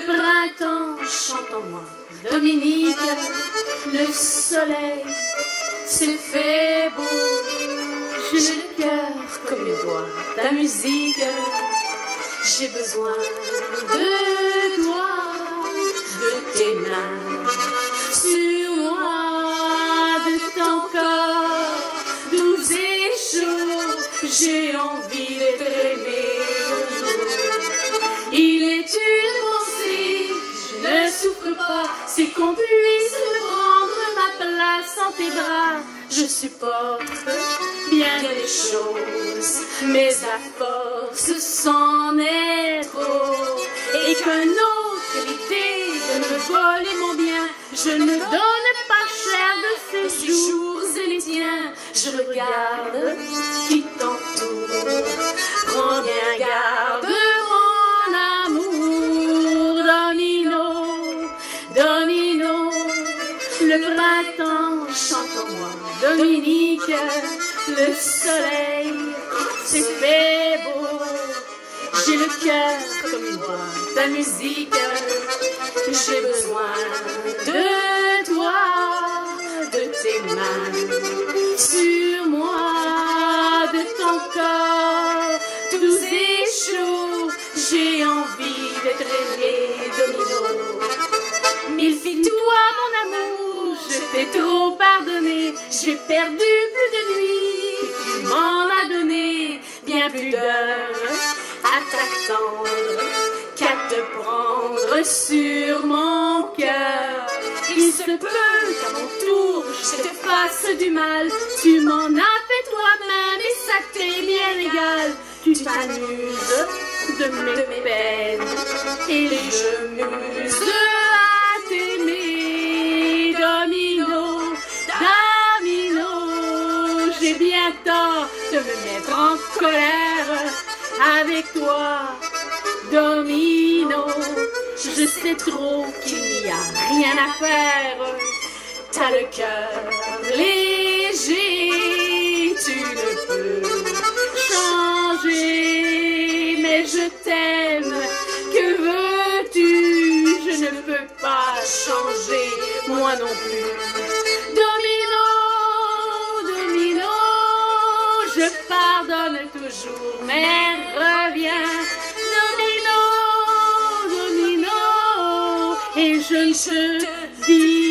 Le printemps chante en moi, Dominique, le soleil s'est fait beau. J'ai le cœur comme une voix, ta musique, j'ai besoin de toi, de tes mains sur moi, de ton corps doux et chaud. J'ai envie qu'on puisse prendre ma place en tes bras. Je supporte bien des choses, mais à force c'en est trop. Et qu'un autre l'idée de me voler mon bien, je ne donne pas cher de ces jours et les tiens. Je regarde qui t'entoure, le printemps chante en moi, Dominique, le soleil s'est fait beau. J'ai le cœur comme une voix, ta musique, j'ai J'ai perdu plus de nuits, tu m'en as donné bien plus d'heures à t'attendre qu'à te prendre sur mon cœur. Il se peut qu'à mon tour je te fasse du mal. Tu m'en as fait toi-même et ça t'est bien égal. Tu t'amuses de mes peines et je m'use de me mettre en colère avec toi. Domino, je sais trop qu'il n'y a rien à faire. T'as le cœur léger, tu ne peux changer, mais je t'aime. Que veux-tu? Je ne peux pas changer, moi non plus. Domino, je pardonne toujours, mais reviens. Domino, Domino, et je ne te dirai